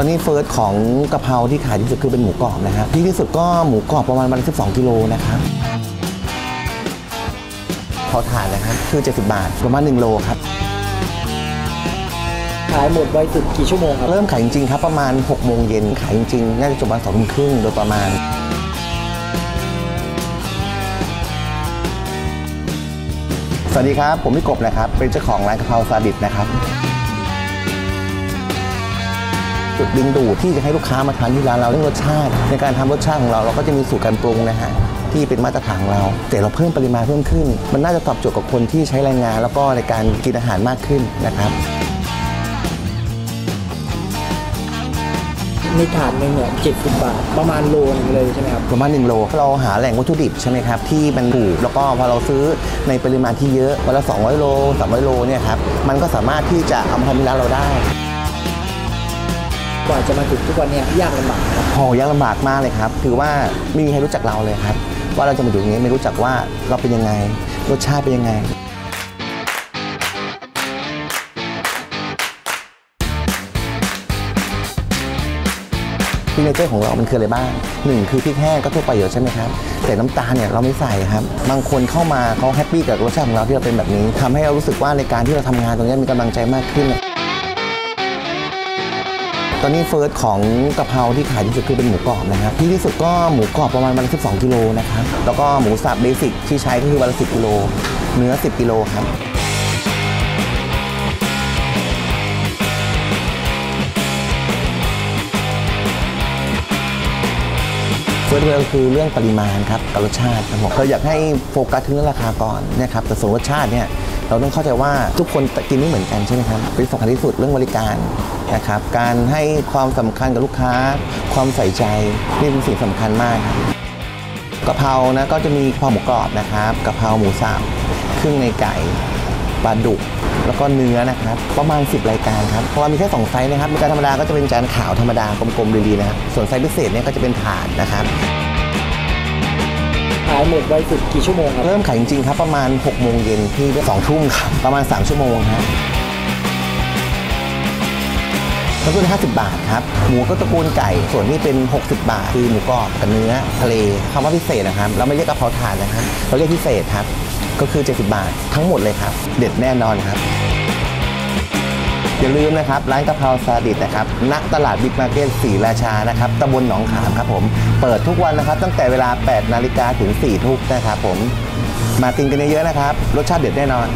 ตอนนี้เฟิร์สของกะเพราที่ขายที่สุดคือเป็นหมูกรอบนะครับที่ที่สุดก็หมูกรอบประมาณวันละ12กิโลนะครับเผาถ่านนะครับคือ 70 บาท ประมาณ 1 โลครับขายหมดไวสุดกี่ชั่วโมงครับ เริ่มขายจริงๆครับประมาณ 6 โมงเย็นขายจริงๆ น่าจะจบวันสองทุ่มครึ่งโดยประมาณ สวัสดีครับ ผมพี่กบนะครับ เป็นเจ้าของร้านกะเพราซาดิสนะครับ จุดดึงดูดที่จะให้ลูกค้ามาทานที่ร้านเราเรื่องรสชาติ ในการทำรสชาติของเราเราก็จะมีสูตรการปรุงนะฮะที่เป็นมาตรฐานของเรา แต่เราเพิ่มปริมาณเพิ่มขึ้น มันน่าจะตอบโจทย์กับคนที่ใช้แรงงาน แล้วก็ในการกินอาหารมากขึ้นนะครับในถาดหนึ่งเนี่ย70บาท ประมาณโลนึงเลยใช่ไหมครับ ประมาณ 1 โล เราหาแหล่งวัตถุดิบใช่ไหมครับ ที่มันถูก แล้วก็พอเราซื้อในปริมาณที่เยอะ วันละ 200 โล 300 โลเนี่ยครับ มันก็สามารถที่จะเอามาทำที่ร้านเราได้ กว่าจะมาถึงทุกวันเนี้ยากลำบากนะครับโหยากลำบากมากเลยครับ ถือว่าไม่มีใครรู้จักเราเลยครับ ว่าเราจะมาอยู่ตรงนี้ไม่รู้จักว่าเราเป็นยังไง รสชาติเป็นยังไงซิกเนเจอร์ของเรา มันคืออะไรบ้างหนึ่งคือพริกแห้งก็ทั่วไปอยู่แล้วใช่ไหมครับ แต่น้ำตาลเนี่ยเราไม่ใส่ครับ บางคนเข้ามาเขาแฮปปี้กับรสชาติของเราที่เราเป็นแบบนี้ทำให้เรารู้สึกว่าในการที่เราทำงานตรงนี้มีกำลังใจมากขึ้น ตอนนี้เฟิร์สของกะเพราที่ขายที่สุดคือเป็นหมูกรอบนะครับที่ที่สุดก็หมูกรอบประมาณวันละ12กิโลนะครับแล้วก็หมูสับเบสิกที่ใช้ก็คือวันละ10กิโลเนื้อ 10กิโลครับfirst เลยคือเรื่องปริมาณครับกับรสชาติครับผมเราอยากให้โฟกัสที่เรื่องราคาก่อนนะครับแต่ส่วนรสชาติเนี่ยเราต้องเข้าใจว่าทุกคนกินไม่เหมือนกันใช่ไหมครับเป็นสำคัญที่สุดเรื่องบริการ นะครับการให้ความสำคัญกับลูกค้า ความใส่ใจนี่เป็นสิ่งสำคัญมากครับกะเพรานะก็จะมีกะเพราหมูกรอบนะครับกะเพราหมูสับเครื่องในไก่ปลาดุกแล้วก็เนื้อนะครับประมาณ 10 รายการครับเพราะว่ามีแค่2ไซส์นะครับจานธรรมดาก็จะเป็นจานขาวธรรมดากลมๆดีๆนะครับส่วนไซส์พิเศษเนี่ยก็จะเป็นถาดนะครับขายหมดไวสุดกี่ชั่วโมงครับเริ่มขายจริงๆครับประมาณ6โมงเย็นที่2ทุ่มครับประมาณ 3 ชั่วโมงครับ ต้นทุน50 บาทครับ หมูก็ตระกูลไก่ ส่วนนี้เป็น 60 บาท คือหมูกรอบกับเนื้อทะเลคำว่าพิเศษนะครับ เราไม่เรียกกระเพราถาดนะครับ เราเรียกพิเศษครับ ก็คือ 70 บาท ทั้งหมดเลยครับ เด็ดแน่นอนครับ อย่าลืมนะครับ ร้านกะเพราซาดิสนะครับ ณ ตลาดบิ๊กมาร์เก็ตศรีราชา นะครับ ตำบลหนองขามครับผม เปิดทุกวันนะครับ ตั้งแต่เวลา 8 นาฬิกาถึง 4 ทุ่มนะครับผม มากินกันเยอะๆนะครับ รสชาติเด็ดแน่นอน